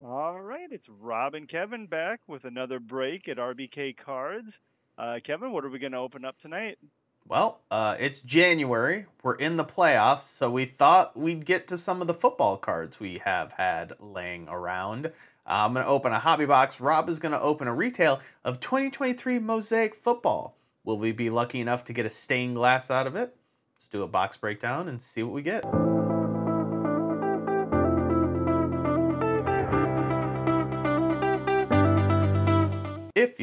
All right, it's Rob and Kevin back with another break at RBK Cards. Uh, Kevin, what are we going to open up tonight? Well, uh, it's January. We're in the playoffs, so we thought we'd get to some of the football cards we have had laying around. Uh, I'm going to open a hobby box. Rob is going to open a retail of 2023 Mosaic Football. Will we be lucky enough to get a stained glass out of it? Let's do a box breakdown and see what we get.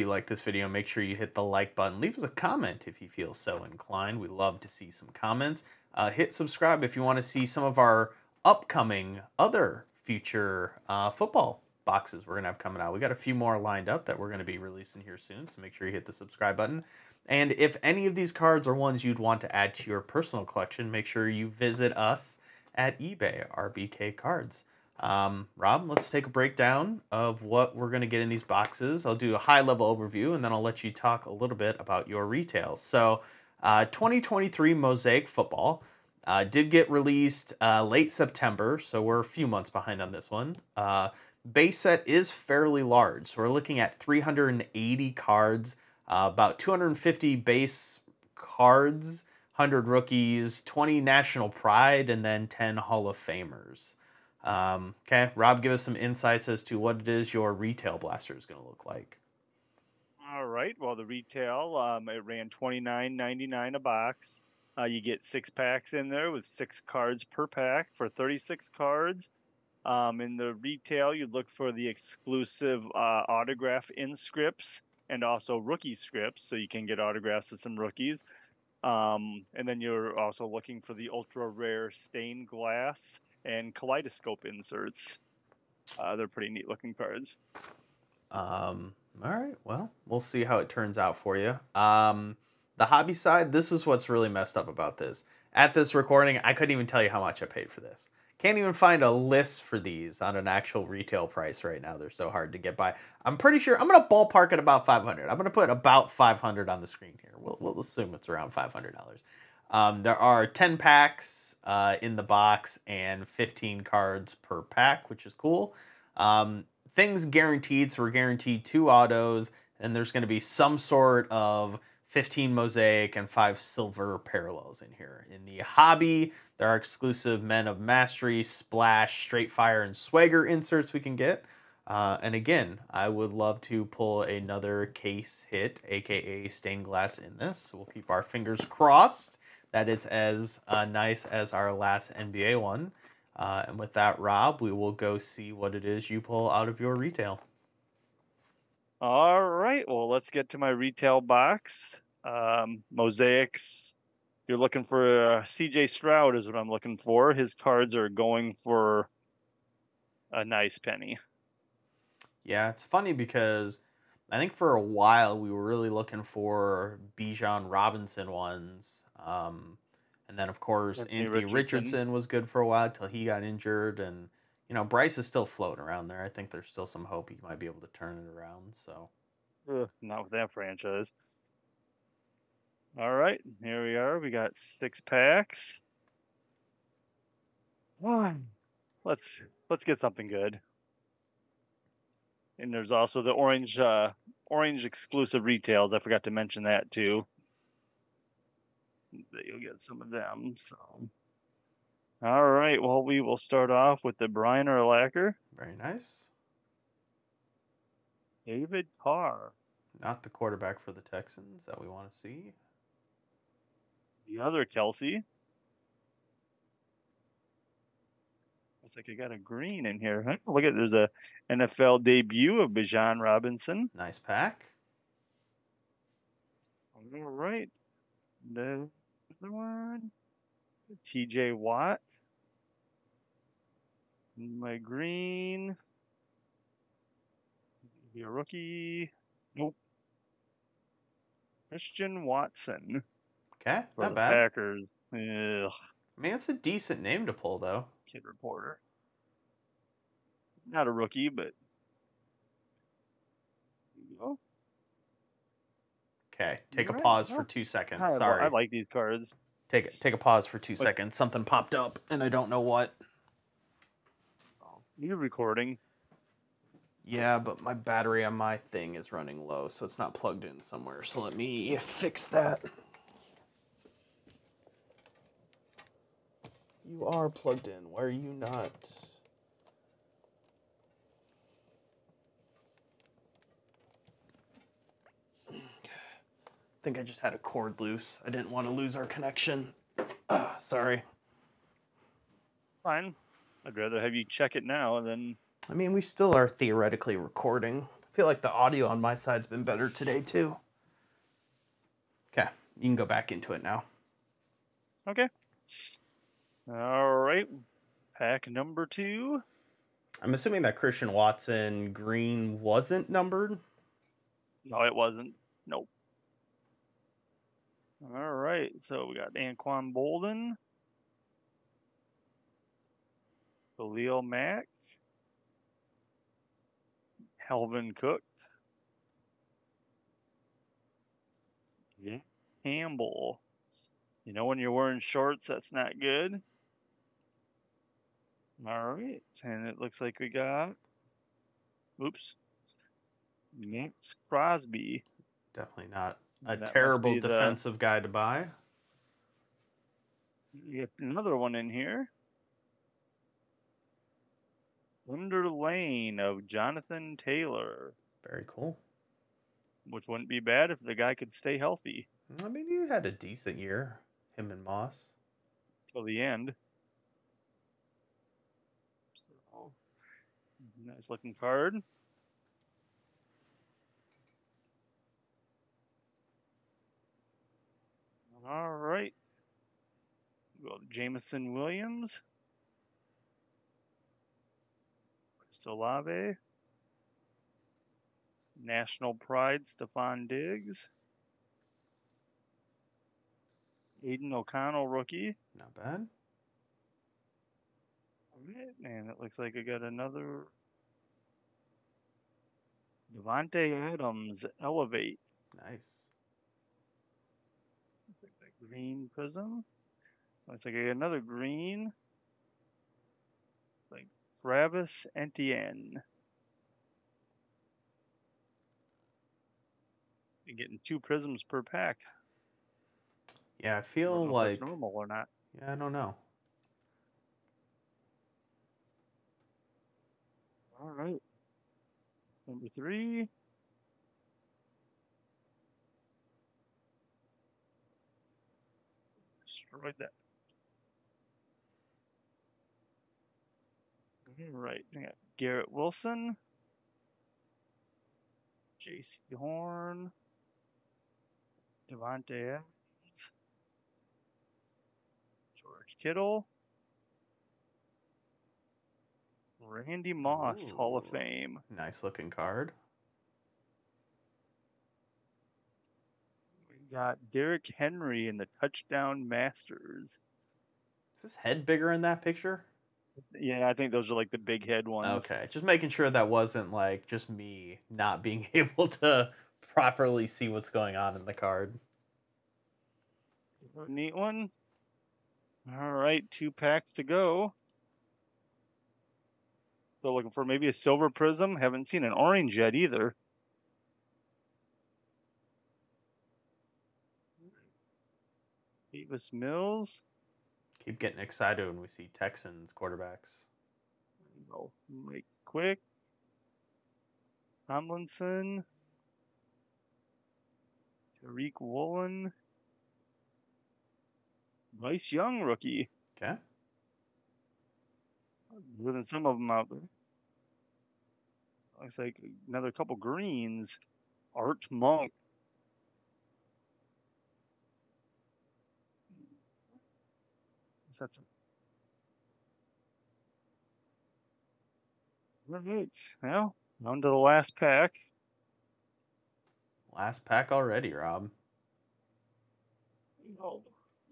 You like this video, make sure you hit the like button. Leave us a comment if you feel so inclined. We love to see some comments. Uh, hit subscribe if you want to see some of our upcoming other future uh, football boxes we're going to have coming out. We got a few more lined up that we're going to be releasing here soon, so make sure you hit the subscribe button. And if any of these cards are ones you'd want to add to your personal collection, make sure you visit us at eBay, RBK Cards. Um, Rob, let's take a breakdown of what we're going to get in these boxes. I'll do a high level overview and then I'll let you talk a little bit about your retails. So, uh, 2023 Mosaic Football uh, did get released uh, late September, so we're a few months behind on this one. Uh, base set is fairly large, so we're looking at 380 cards, uh, about 250 base cards, 100 rookies, 20 national pride, and then 10 Hall of Famers. Um, okay, Rob, give us some insights as to what it is your retail blaster is going to look like. All right. Well, the retail um, it ran twenty nine ninety nine a box. Uh, you get six packs in there with six cards per pack for thirty six cards. Um, in the retail, you look for the exclusive uh, autograph in scripts and also rookie scripts, so you can get autographs of some rookies. Um, and then you're also looking for the ultra rare stained glass and kaleidoscope inserts. Uh, they're pretty neat looking cards. Um, all right. Well, we'll see how it turns out for you. Um, the hobby side, this is what's really messed up about this. At this recording, I couldn't even tell you how much I paid for this. Can't even find a list for these on an actual retail price right now. They're so hard to get by. I'm pretty sure I'm gonna ballpark at about 500. I'm gonna put about 500 on the screen here. We'll, we'll assume it's around 500 dollars. Um, there are 10 packs uh, in the box and 15 cards per pack, which is cool. Um, things guaranteed, so we're guaranteed two autos, and there's going to be some sort of 15 mosaic and five silver parallels in here. In the hobby, there are exclusive Men of Mastery, Splash, Straight Fire, and Swagger inserts we can get. Uh, and again, I would love to pull another case hit, aka stained glass, in this. So we'll keep our fingers crossed that it's as uh, nice as our last NBA one. Uh, and with that, Rob, we will go see what it is you pull out of your retail. All right. Well, let's get to my retail box. Um, mosaics. You're looking for uh, CJ Stroud, is what I'm looking for. His cards are going for a nice penny. Yeah, it's funny because I think for a while we were really looking for Bijan Robinson ones um, and then, of course, Anthony, Anthony Richardson. Richardson. was good for a while until he got injured. And, you know, Bryce is still floating around there. I think there's still some hope he might be able to turn it around. So, Ugh, not with that franchise. All right, here we are. We got six packs. One. Let's let's get something good. And there's also the orange uh, orange exclusive retails. I forgot to mention that too that you'll get some of them. So, all right. Well, we will start off with the Brian Urlacher. Very nice. David Carr. Not the quarterback for the Texans that we want to see. The other Kelce. Looks like I got a green in here. Huh? Look at there's a NFL debut of Bijan Robinson. Nice pack. All right. The other one. TJ Watt. My green. Be a rookie. Nope. Christian Watson. Okay, for not the bad. Packers. Ugh. I mean, it's a decent name to pull, though. Kid reporter. Not a rookie, but. Oh. Okay, take a pause for two seconds. I, Sorry. I like these cards. Take take a pause for two what? seconds. Something popped up, and I don't know what. Oh, you're recording. Yeah, but my battery on my thing is running low, so it's not plugged in somewhere. So let me fix that. You are plugged in. Why are you not? Think I just had a cord loose. I didn't want to lose our connection. Ah, sorry. Fine. I'd rather have you check it now than. I mean, we still are theoretically recording. I feel like the audio on my side's been better today, too. Okay, you can go back into it now. Okay. All right. Pack number two. I'm assuming that Christian Watson green wasn't numbered. No, it wasn't. Nope. All right. So we got Anquan Boldin, Khalil Mack, Helvin Cook, Campbell. You know when you're wearing shorts, that's not good. All right, and it looks like we got, oops, Maxx Crosby. Definitely not a That terrible be the- defensive guy to buy. You get another one in here. Thunder Lane of Jonathan Taylor, Very cool. which wouldn't be bad if the guy could stay healthy I mean, he had a decent year, him and Moss. till the end. So, nice looking card. All right. Well, Jameson Williams. Solave. National Pride, Stefon Diggs. Aidan O'Connell, rookie. Not bad. And it looks like I got another Davante Adams Elevate. Nice. Looks like that green prism. Looks like I another green. Like Travis Etienne. You're getting two prisms per pack. Yeah, I I feel if like normal or not. yeah, I don't know. All right. Number three. Destroyed that. All right. We got Garrett Wilson. Jaycee Horn. Davante Adams. George Kittle. Randy Moss, Hall of Fame. Nice looking card. We got Derrick Henry in the Touchdown Masters. Is his head bigger in that picture? Yeah, I think those are like the big head ones. Okay, just making sure that wasn't like just me not being able to properly see what's going on in the card. Neat one. All right, two packs to go. So looking for maybe a silver prism. Haven't seen an orange yet either. Davis Mills. Keep getting excited when we see Texans quarterbacks. Go Mike Quick. Tomlinson. Tariq Woolen. Bryce Young rookie. Okay. More than some of them out there. Looks like another couple greens. Art Monk. That's all right. Well, on to the last pack. Last pack already, Rob. Oh,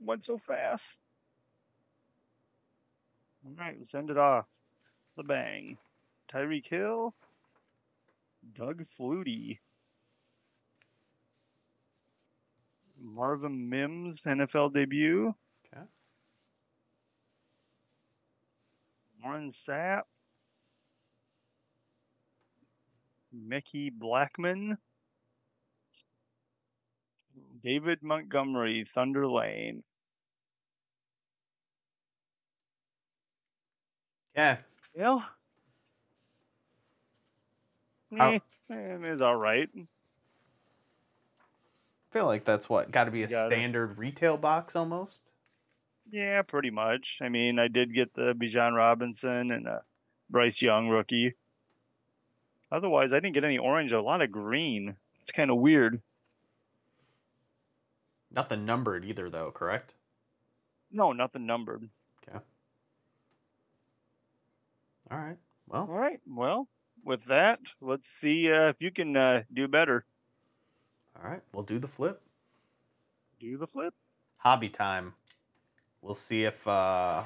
went so fast. All right, let's end it off. The bang. Tyreek Hill. Doug Flutie. Marvin Mims, NFL debut. Okay. Warren Sapp. Mickey Blackman. David Montgomery, Thunder Lane. Yeah. Well, How- eh, eh, it's all right. I feel like that's what got to be a Got it. standard retail box almost. Yeah, pretty much. I mean, I did get the Bijan Robinson and a Bryce Young rookie. Otherwise, I didn't get any orange. A lot of green. It's kind of weird. Nothing numbered either, though. Correct. No, nothing numbered. Okay. All right. Well, All right. Well, with that, let's see uh, if you can uh, do better. all right. We'll do the flip. Do the flip. Hobby time. We'll see if uh,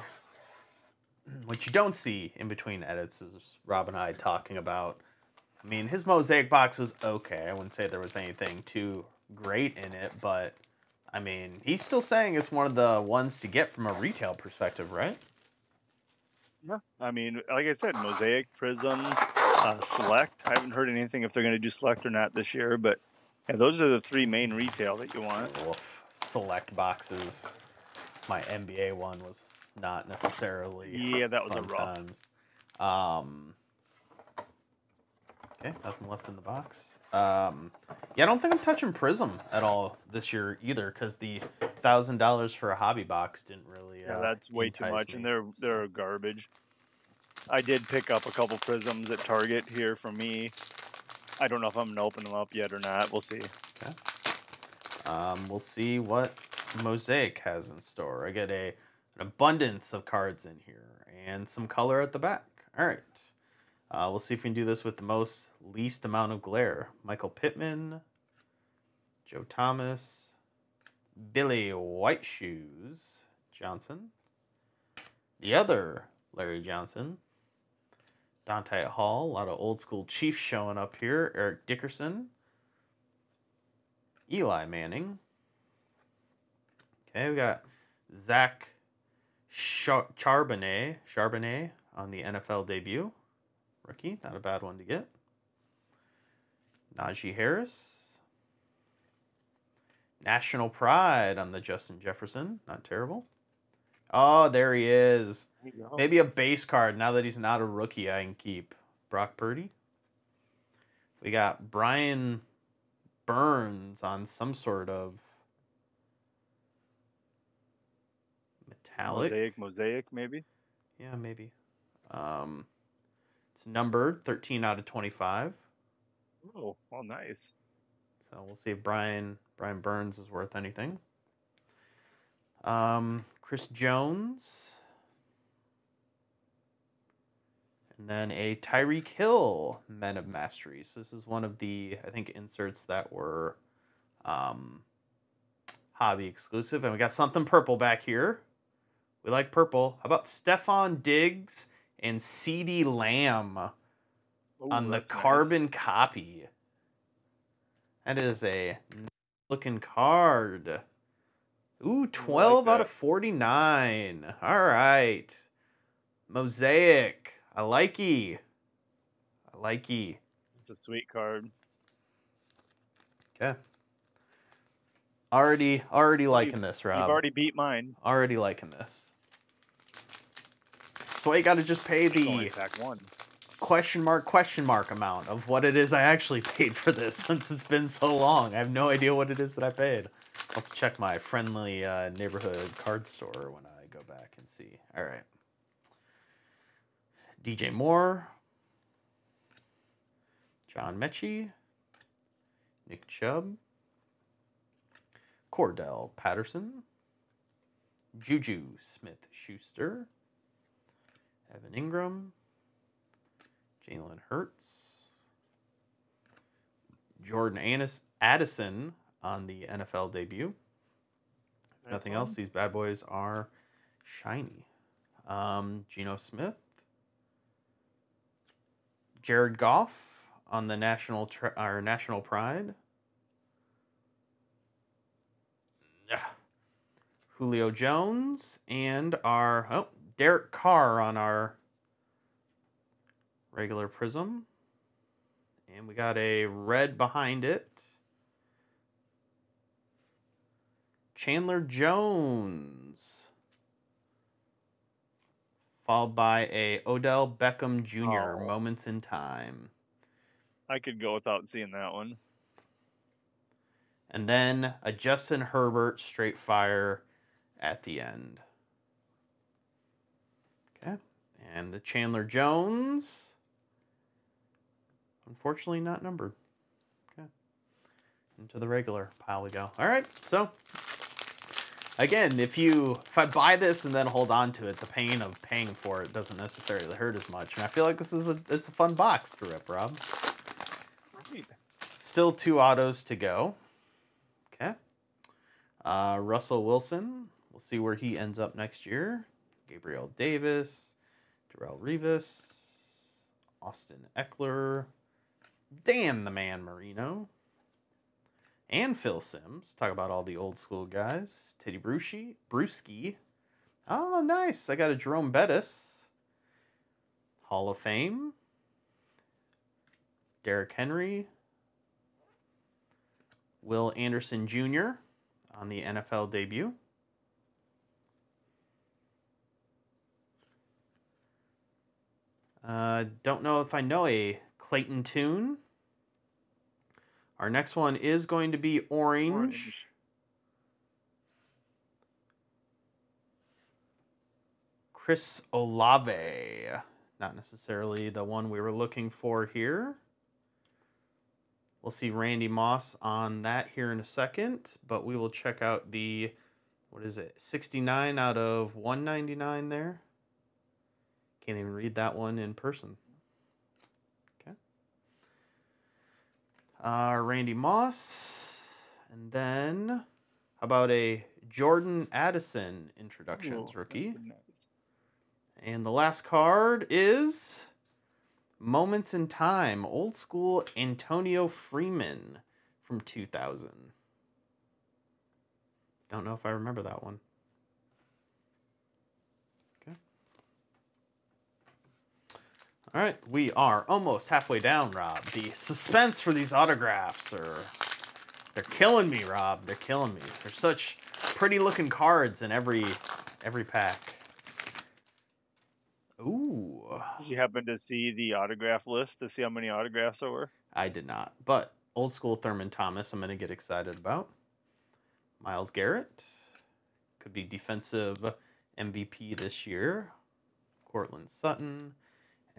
what you don't see in between edits is Rob and I talking about. I mean, his mosaic box was okay. I wouldn't say there was anything too great in it, but I mean, he's still saying it's one of the ones to get from a retail perspective, right? Yeah. I mean, like I said, Mosaic, Prism, uh, Select. I haven't heard anything if they're going to do Select or not this year, but yeah, those are the three main retail that you want. Woof. Select boxes. My NBA one was not necessarily. Yeah, that was a rough. times. Um. Okay, nothing left in the box. Um, yeah, I don't think I'm touching Prism at all this year either, because the thousand dollars for a hobby box didn't really. Yeah, uh, that's way too much, and they're they're garbage. I did pick up a couple prisms at Target here for me. I don't know if I'm gonna open them up yet or not. We'll see. Um, we'll see what Mosaic has in store. I get a an abundance of cards in here and some color at the back. All right. Uh, we'll see if we can do this with the most least amount of glare. Michael Pittman, Joe Thomas, Billy White Shoes Johnson, the other Larry Johnson, Dante Hall. A lot of old school Chiefs showing up here. Eric Dickerson, Eli Manning. Okay, we got Zach Char- Charbonnet, Charbonnet on the NFL debut. Rookie, not a bad one to get. Najee Harris. National Pride on the Justin Jefferson. Not terrible. Oh, there he is. There. Maybe a base card now that he's not a rookie I can keep. Brock Purdy. We got Brian Burns on some sort of metallic. Mosaic, mosaic, maybe. Yeah, maybe. Um, it's numbered 13 out of 25. Oh, well, nice. So we'll see if Brian Brian Burns is worth anything. Um, Chris Jones. And then a Tyreek Hill Men of Mastery. So this is one of the I think inserts that were um, hobby exclusive. And we got something purple back here. We like purple. How about Stefon Diggs and CeeDee Lamb? Oh, on the that's nice. carbon copy. That is a looking card. Ooh, 12 out of 49. All right. Mosaic. I like ye. I like ye. It's a sweet card. Okay. Already already liking this, Rob. You've already beat mine. already liking this. So I got to just pay the one. question mark question mark amount of what it is I actually paid for this since it's been so long. I have no idea what it is that I paid. I'll check my friendly uh, neighborhood card store when I go back and see. All right. DJ Moore, John Metchie, Nick Chubb, Cordell Patterson, Juju Smith Schuster, Evan Engram, Jalen Hurts, Jordan Anis- Addison on the NFL debut. Nice Nothing one. else. These bad boys are shiny. Um, Geno Smith, Jared Goff on the national tri- our national pride. Julio Jones and our oh Derek Carr on our regular prism. And we got a red behind it. Chandler Jones. Followed by a Odell Beckham Jr. Oh. Moments in Time. I could go without seeing that one. And then a Justin Herbert straight fire at the end. Okay. And the Chandler Jones. Unfortunately, not numbered. Okay. Into the regular pile we go. All right. So, again, if you if I buy this and then hold on to it, the pain of paying for it doesn't necessarily hurt as much. And I feel like this is a it's a fun box to rip, Rob. Right. Still two autos to go. Uh, Russell Wilson. We'll see where he ends up next year. Gabriel Davis. Darrelle Revis. Austin Ekeler. Dan the Man Marino. And Phil Simms. Talk about all the old school guys. Teddy Bruschi. Bruschi. Oh, nice. I got a Jerome Bettis. Hall of Fame. Derrick Henry. Will Anderson Jr. on the NFL debut. Uh, don't know if I know a Clayton Tune. Our next one is going to be orange. Orange. Chris Olave. Not necessarily the one we were looking for here. We'll see Randy Moss on that here in a second, but we will check out the, what is it, 69 out of 199 there. Can't even read that one in person. Okay. Uh, Randy Moss. And then, how about a Jordan Addison introductions Ooh, rookie? And the last card is Moments in Time, old school Antonio Freeman from 2000. Don't know if I remember that one. Okay. All right, we are almost halfway down, Rob. The suspense for these autographs are they're killing me, Rob. They're killing me. They're such pretty looking cards in every every pack. Did you happen to see the autograph list to see how many autographs there were? I did not. But old school Thurman Thomas, I'm going to get excited about. Myles Garrett could be defensive MVP this year. Courtland Sutton,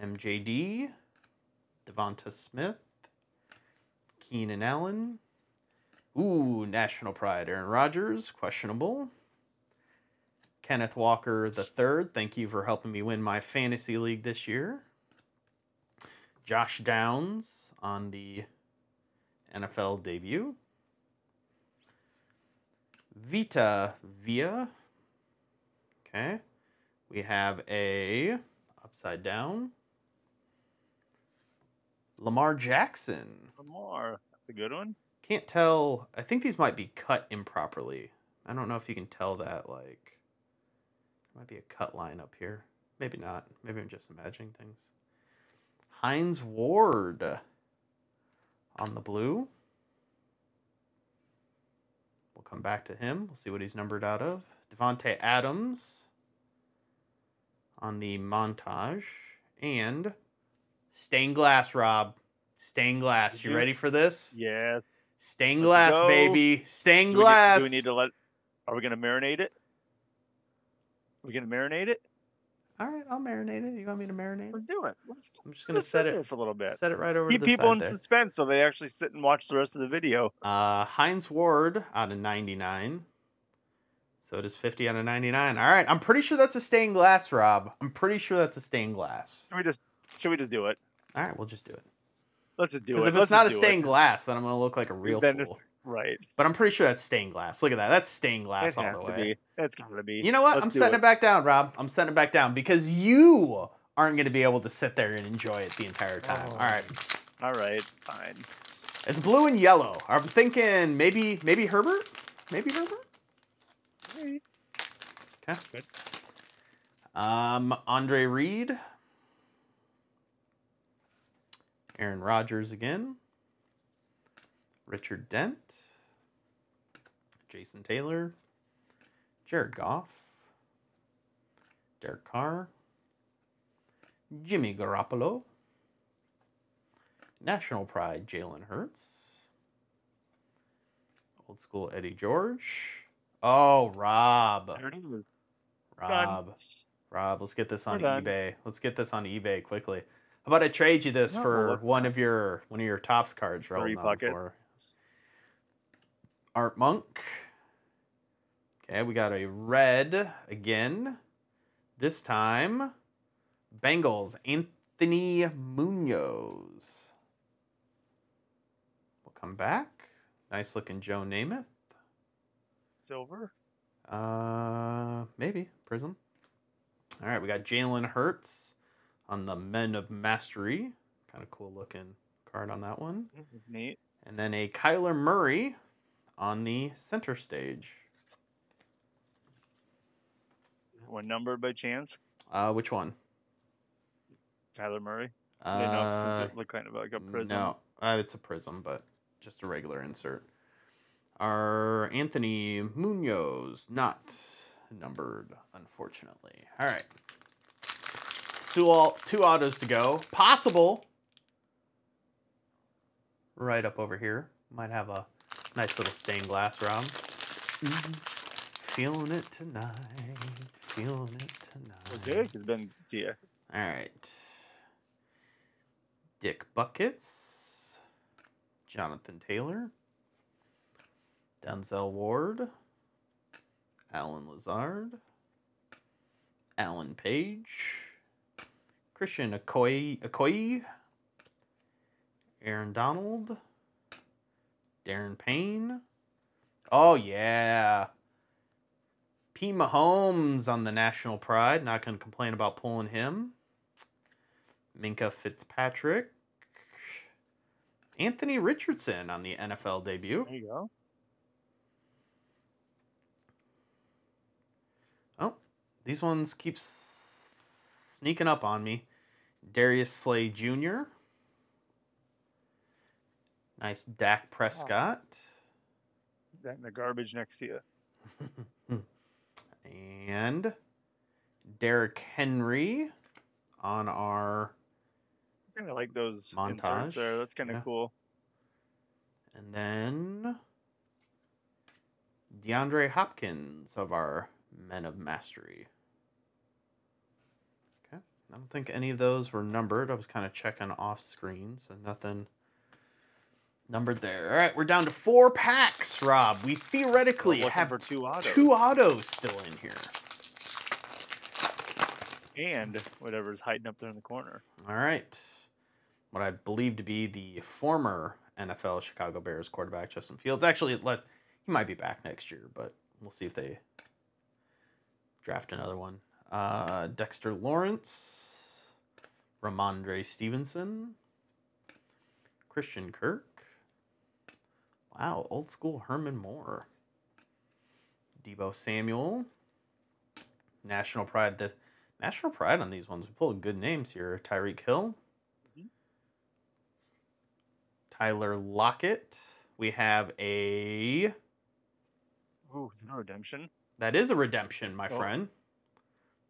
MJD, DeVonta Smith, Keenan Allen. Ooh, national pride. Aaron Rodgers, questionable. Kenneth Walker the third. Thank you for helping me win my fantasy league this year. Josh Downs on the NFL debut. Vita Vea. Okay. We have a upside down. Lamar Jackson. Lamar, that's a good one. Can't tell. I think these might be cut improperly. I don't know if you can tell that. Like, might be a cut line up here. Maybe not. Maybe I'm just imagining things. Hines Ward on the blue. We'll come back to him. We'll see what he's numbered out of. Davante Adams on the montage. And stained glass, Rob. Stained glass. Did You you? ready for this? Yeah. Stained Let's glass, go. baby. Stained Do we, glass. do we need to let? Are we gonna marinate it? Are we gonna marinate it? All right, I'll marinate it. You want me to marinate Let's it? do it. Let's, I'm just gonna set it there for a little bit. Set it right over Keep to the people side in there. suspense so they actually sit and watch the rest of the video. Uh, Hines Ward out of 99. So it is 50 out of 99. All right, I'm pretty sure that's a stained glass, Rob. I'm pretty sure that's a stained glass. Should we just? Should we just do it? All right, we'll just do it. Let's just do it. Because if Let's it's not a just do it. stained glass, then I'm gonna look like a real then fool. right. But I'm pretty sure that's stained glass. Look at that. That's stained glass it all has the to way. be. It's gotta be. You know what? Let's I'm setting it. it. back down, Rob. I'm setting it back down because you aren't going to be able to sit there and enjoy it the entire time. Oh. All right. All right, fine. It's blue and yellow. I'm thinking maybe maybe Herbert? Maybe Herbert? Alright. Okay. Good. Um Andre Reed. Aaron Rodgers again. Richard Dent. Jason Taylor. Jared Goff. Derek Carr. Jimmy Garoppolo. National Pride Jalen Hurts. Old school Eddie George. Oh, Rob. There it is. Rob. Rob, let's get this on eBay. Let's get this on eBay quickly. How about I trade you this No, for one of your one of your tops cards Three bucket. for? Art Monk. Okay, we got a red again. This time, Bengals. Anthony Munoz. We'll come back. Nice looking Joe Namath. Silver. Uh, maybe Prism. All right, we got Jalen Hurts on the Men of Mastery. Kind of cool looking card on that one. That's neat. And then a Kyler Murray on the center stage. One numbered by chance. Uh, which one? Tyler Murray. I didn't know Uh, since it looked kind of like a prism. No, uh, it's a prism, but just a regular insert. Our Anthony Munoz not numbered, unfortunately. All right, still all two autos to go. Possible. Right up over here. Might have a nice little stained glass round. Feeling it tonight. Feeling it tonight. Okay, it's been here. All right. Dick Butkus, Jonathan Taylor, Denzel Ward, Allen Lazard, Alan Page, Christian Okoye, Okoye, Aaron Donald, Daron Payne. Oh, yeah. P. Mahomes on the National Pride. Not going to complain about pulling him. Minkah Fitzpatrick. Anthony Richardson on the NFL debut. There you go. Oh, these ones keep sneaking up on me. Darius Slay Jr. Nice Dak Prescott. That in the garbage next to you. and Derrick Henry on our Kind of like those Montage. there. That's kind of Yeah. cool. and then DeAndre Hopkins of our Men of Mastery. I don't think any of those were numbered. I was kind of checking off screen, so nothing numbered there. All right, we're down to four packs, Rob. We theoretically have two autos. two autos still in here. and whatever's hiding up there in the corner. All right. What I believe to be the former NFL Chicago Bears quarterback Justin Fields. Actually, let he might be back next year, but we'll see if they draft another one. Uh, Dexter Lawrence, Rhamondre Stevenson, Christian Kirk. Wow, old school Herman Moore. Deebo Samuel. National Pride. The National Pride on these ones. We pulled good names here. Tyreek Hill. Mhm. Tyler Lockett. We have a. Ooh, is that a redemption? That is a redemption, my Oh. friend.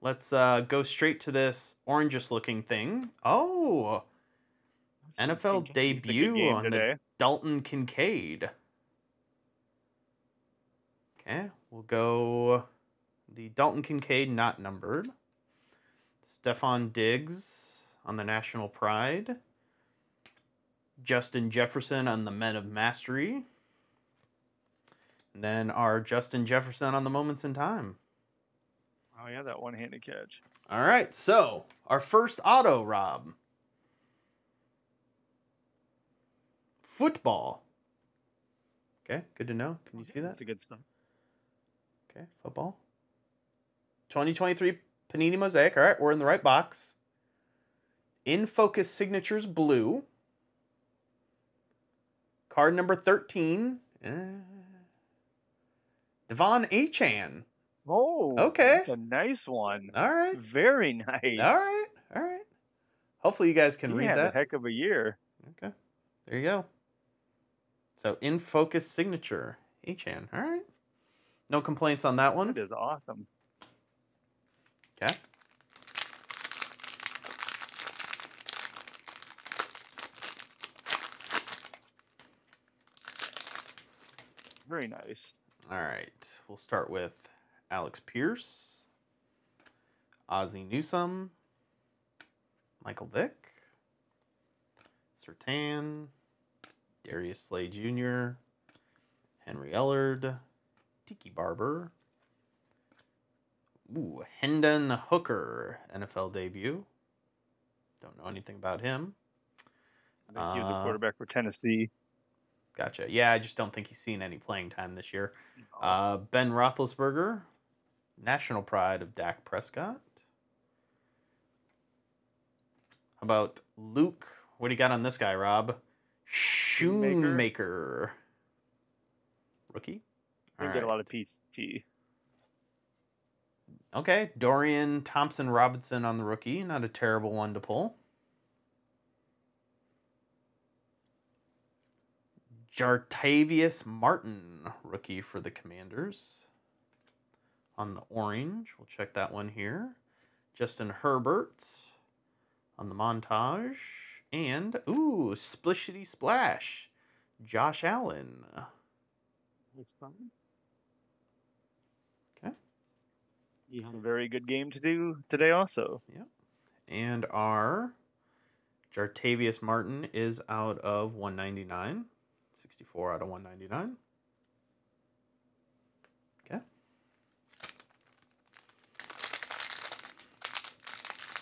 Let's uh, go straight to this orangish looking thing. Oh, NFL a good game. It's a good debut on the- Dalton Kincaid. Okay, we'll go the Dalton Kincaid not numbered. Stefon Diggs on the National Pride. Justin Jefferson on the Men of Mastery. And then our Justin Jefferson on the Moments in Time. Oh yeah, that one-handed catch. All right, so our first auto, Rob. Football. Okay, good to know. Can you see that? That's a good stuff. Okay, football. 2023 Panini Mosaic. All right, we're in the right box. In Focus Signatures Blue. Card number 13. Uh, De'Von Achane. Oh, Okay. That's a nice one. All right. Very nice. All right. All right. Hopefully you guys can read had that. a heck of a year. Okay. There you go. So in focus signature. Achane. All right. No complaints on that one. It is awesome. Okay. Very nice. All right. We'll start with Alec Pierce, Ozzie Newsome, Michael Vick, Sertan, Darius Slay Jr., Henry Ellard, Tiki Barber, Ooh, Hendon Hooker, NFL debut. Don't know anything about him. I think he was a Uh, quarterback for Tennessee. Gotcha. Yeah, I just don't think he's seen any playing time this year. Uh, ben Roethlisberger, national pride of Dak Prescott. How about Luke? What do you got on this guy, Rob? Shoemaker. Rookie? they All get a lot of PT. Okay, Dorian Thompson Robinson on the rookie. Not a terrible one to pull. Jartavius Martin, rookie for the Commanders. On the orange, we'll check that one here. Justin Herbert on the montage. And, ooh, Splishity Splash, Josh Allen. That's fine. Okay. He had a very good game to do today, also. Yeah, and our Jartavius Martin is out of 199. 64 out of 199. Okay.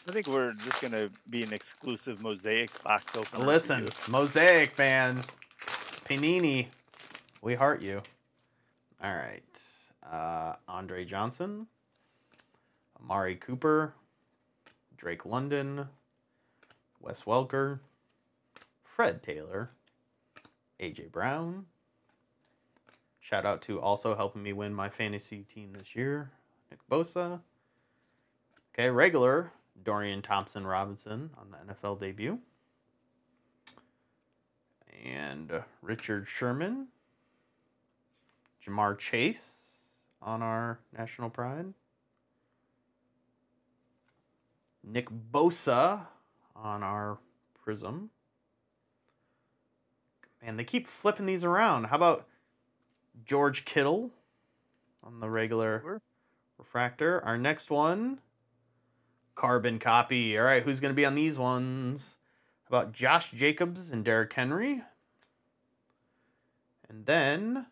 I think we're just gonna be an exclusive mosaic box opener. Listen. Mosaic fan, Panini, we heart you. All right. Uh, Andre Johnson, Amari Cooper, Drake London, Wes Welker, Fred Taylor, AJ Brown. Shout out to also helping me win my fantasy team this year, Nick Bosa. Okay, regular Dorian Thompson Robinson on the NFL debut. And Richard Sherman, Ja'Marr Chase on our national pride. Nick Bosa on our prism. Man, they keep flipping these around. How about George Kittle on the regular refractor? Our next one, carbon copy. All right, who's going to be on these ones? About Josh Jacobs and Derrick Henry? And then,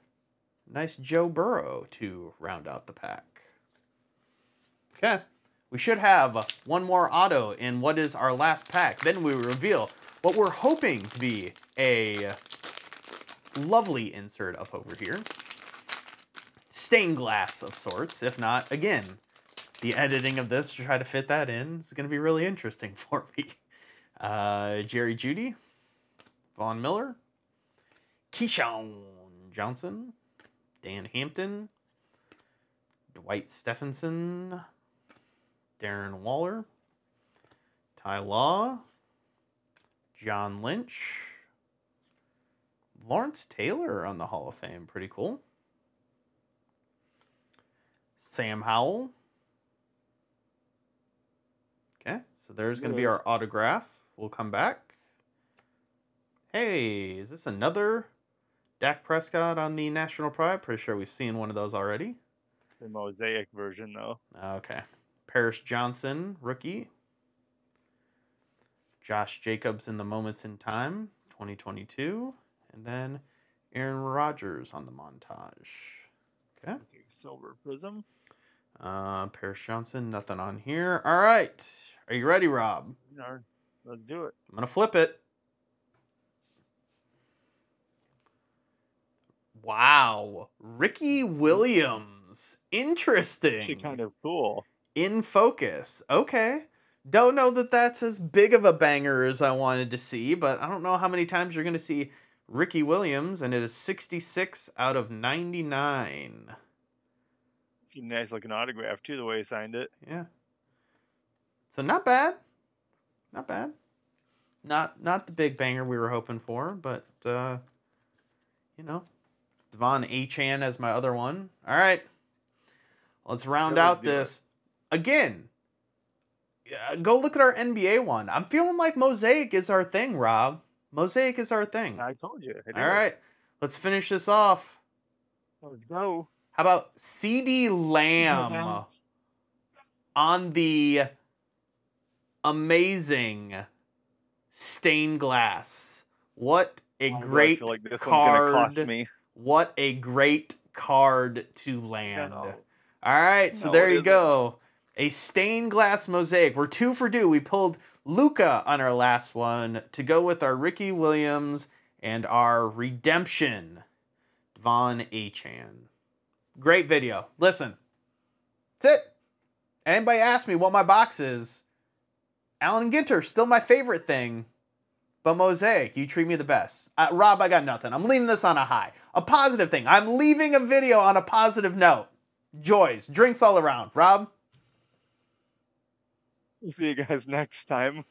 nice Joe Burrow to round out the pack. Okay. We should have one more auto in what is our last pack. Then we reveal what we're hoping to be a lovely insert up over here. Stained glass of sorts. If not, again, the editing of this to try to fit that in is going to be really interesting for me. Uh, Jerry Jeudy, Von Miller, Keyshawn Johnson, Dan Hampton, Dwight Stephenson, Darren Waller, Ty Law, John Lynch, Lawrence Taylor on the Hall of Fame. Pretty cool. Sam Howell. Okay, so there's going to be our autograph. We'll come back. Hey, is this another Dak Prescott on the National Pride? Pretty sure we've seen one of those already. The mosaic version, though. Okay. Paris Johnson, rookie. Josh Jacobs in the Moments in Time, 2022. And then Aaron Rodgers on the montage. Okay. Okay, silver prism. Uh, Paris Johnson, nothing on here. All right. Are you ready, Rob? No, Let's do it. I'm going to flip it. Wow. Ricky Williams. Interesting. Actually, kind of cool. in focus. Okay. Don't know that that's as big of a banger as I wanted to see, but I don't know how many times you're going to see Ricky Williams, and it is 66 out of 99. Nice looking autograph too, the way he signed it. Yeah. So not bad. Not bad. not not the big banger we were hoping for, but uh, you know, De'Von Achane as my other one. All right, let's round out let's it. this again. uh, Go look at our NBA one. I'm feeling like Mosaic is our thing, Rob. Mosaic is our thing. I told you. All is. right, let's finish this off. Let's go. How about CeeDee Lamb on the amazing stained glass? What a oh, I great feel like card! What a great card to land. No. All right, so No, there you isn't. go. A stained glass mosaic. We're two for two. We pulled Luca on our last one to go with our Ricky Williams and our redemption, De'Von Achane. Great video. Listen, that's it. Anybody ask me what my box is? Allen Ginter, still my favorite thing. But Mosaic, you treat me the best. Uh, Rob, I got nothing. I'm leaving this on a high. A positive thing. I'm leaving a video on a positive note. Joys, drinks all around. Rob? We'll see you guys next time.